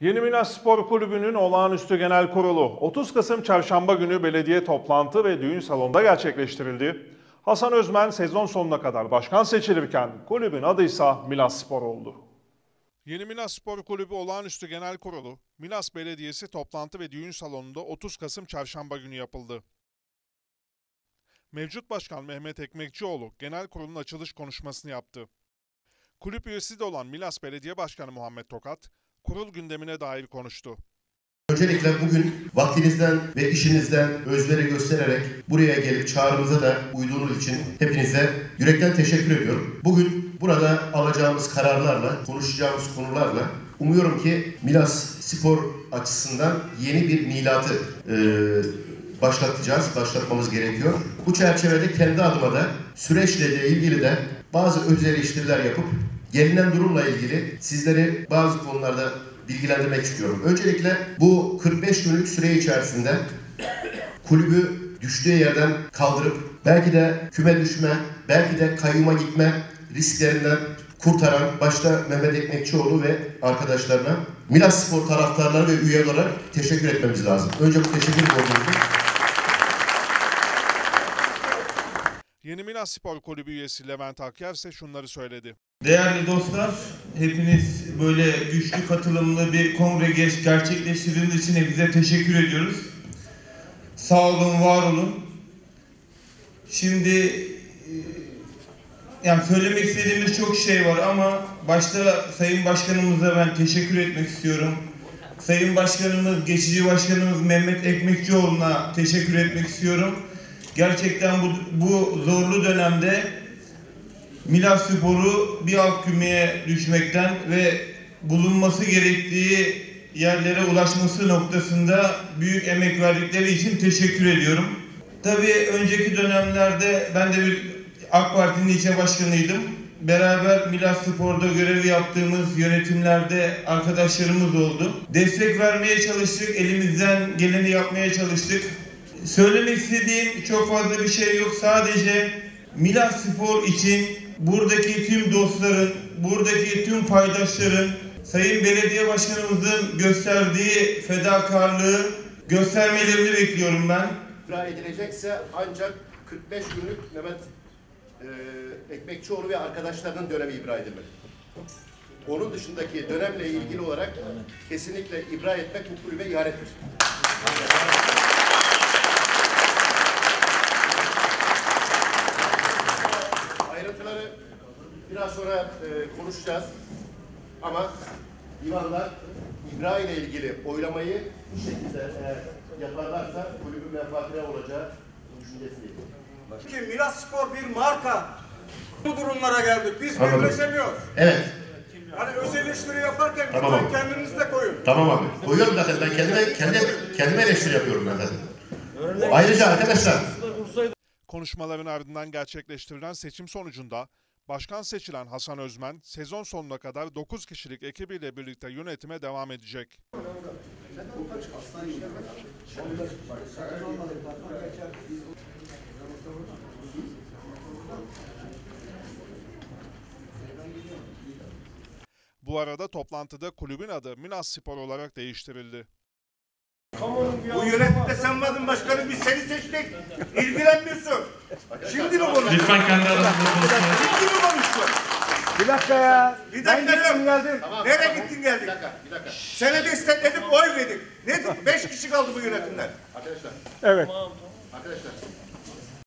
Yeni Milas Spor Kulübü'nün olağanüstü genel kurulu 30 Kasım Çarşamba günü belediye toplantı ve düğün salonunda gerçekleştirildi. Hasan Özmen sezon sonuna kadar başkan seçilirken kulübün adı ise Milas Spor oldu. Yeni Milas Spor Kulübü olağanüstü genel kurulu Milas Belediyesi toplantı ve düğün salonunda 30 Kasım Çarşamba günü yapıldı. Mevcut Başkan Mehmet Ekmekçioğlu genel kurulun açılış konuşmasını yaptı. Kulüp üyesi de olan Milas Belediye Başkanı Muhammed Tokat, kurul gündemine dair konuştu. Öncelikle bugün vaktinizden ve işinizden özveri göstererek buraya gelip çağrımıza da uyduğunuz için hepinize yürekten teşekkür ediyorum. Bugün burada alacağımız kararlarla, konuşacağımız konularla umuyorum ki Milas spor açısından yeni bir milatı e, başlatacağız, başlatmamız gerekiyor. Bu çerçevede kendi adıma da süreçle ilgili de bazı öz eleştiriler yapıp gelinen durumla ilgili sizleri bazı konularda bilgilendirmek istiyorum. Öncelikle bu 45 günlük süre içerisinde kulübü düştüğü yerden kaldırıp belki de küme düşme, belki de kayyuma gitme risklerinden kurtaran başta Mehmet Ekmekçioğlu ve arkadaşlarına Milas Spor taraftarları ve üye olarak teşekkür etmemiz lazım. Önce bu teşekkür borcumuzu Yeni Milas Spor Kulübü üyesi Levent Akyar ise şunları söyledi. Değerli dostlar, hepiniz böyle güçlü katılımlı bir kongre gerçekleştirdiğiniz için hepinize teşekkür ediyoruz. Sağ olun, var olun. Şimdi e, yani söylemek istediğimiz çok şey var ama başta Sayın Başkanımıza ben teşekkür etmek istiyorum. Sayın Başkanımız, geçici Başkanımız Mehmet Ekmekçioğlu'na teşekkür etmek istiyorum. Gerçekten bu, bu zorlu dönemde Milas Spor'u bir alt kümeye düşmekten ve bulunması gerektiği yerlere ulaşması noktasında büyük emek verdikleri için teşekkür ediyorum. Tabii önceki dönemlerde ben de bir AK Parti'nin ilçe başkanıydım. Beraber Milas Spor'da görev yaptığımız yönetimlerde arkadaşlarımız oldu. Destek vermeye çalıştık, elimizden geleni yapmaya çalıştık. Söylemek istediğim çok fazla bir şey yok. Sadece Milas Spor için buradaki tüm dostların, buradaki tüm paydaşların, Sayın Belediye Başkanımızın gösterdiği fedakarlığı göstermelerini bekliyorum ben. icra edilecekse ancak 45 günlük Mehmet e, Ekmekçioğlu ve arkadaşlarının dönemi ibra edilmeli. Onun dışındaki dönemle ilgili olarak kesinlikle ibra etmek bu kulübe ihanettir. E, konuşacağız. Ama divanlar ibra ile ilgili oylamayı bu şekilde eğer yaparlarsa kulübün menfaatine olacağı düşüncesiyim. Ki Milas Spor bir marka. Bu durumlara geldik. Biz Anladım. birleşemiyoruz. Evet. Hani öz eleştiri yaparken Tamam lütfen abi. kendinizi de koyun. Tamam abi. Koyuyorum zaten. Ben kendime, kendi, kendime eleştiri yapıyorum ben zaten. Ayrıca arkadaşlar Konuşmaların ardından gerçekleştirilen seçim sonucunda başkan seçilen Hasan Özmen sezon sonuna kadar 9 kişilik ekibiyle birlikte yönetime devam edecek. Bu arada toplantıda kulübün adı Minas Spor olarak değiştirildi. Bu yönetimde sen vardın başkanım biz seni seçtik. İlgilenmiyorsun. Şimdi mi konuştun? Lütfen kendi aranızda konuşmayın. Bir dakika ya. Bir Ben dakika gittim yok. geldim. Nereye gittin geldin? bir dakika, bir dakika. Seni destekledik, oy verdik. Ne? Beş kişi kaldı bu yönetimden. Arkadaşlar, Evet. arkadaşlar.